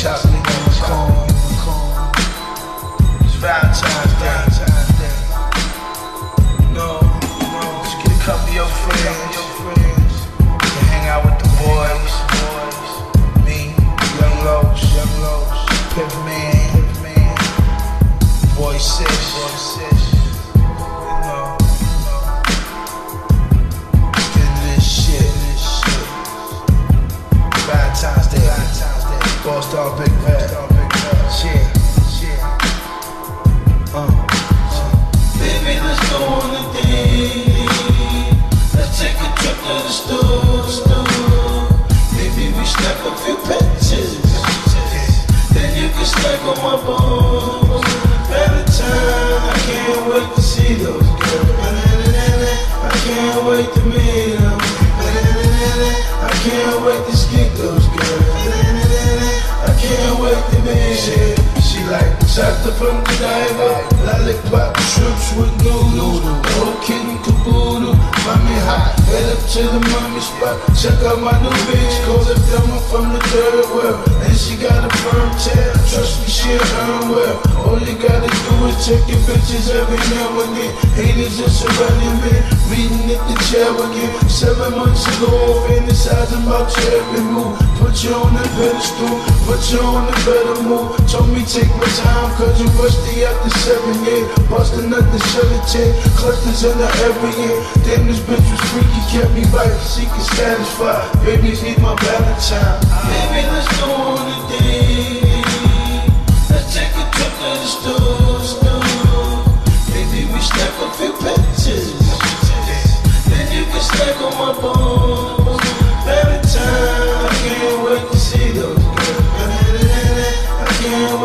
chocolate and corn. It's Valentine's Day. No, no, just get a couple of your friends. Hang out with the boys. Young Man, Boy Six. Six. All big bad. Shit. Uh, on a date. Let's take a trip to the store. Maybe we snap a few pictures. Then you can stack on my bones. Valentine, I can't wait to see those. I can't wait to meet them. I can't wait to skip those girls. Them. She like Shasta from the diver, lollipop shrimps with noodles, no kitten caboodle, mommy hot, head up to the mommy spot, check out my new bitch, call it Thelma from the third world, check your bitches every now and then, haters are surrounding me, reading at the chair again, seven months ago, fantasizing about your every move, put you on the pedestal, put you on the better move, told me take my time, cause you rusty after seven years. Busting up the shutter chain, clusters in the area. Damn, this bitch was freaky, kept me right, she can satisfy. Babies need my Valentine. Baby, let's go on a date.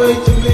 Wait to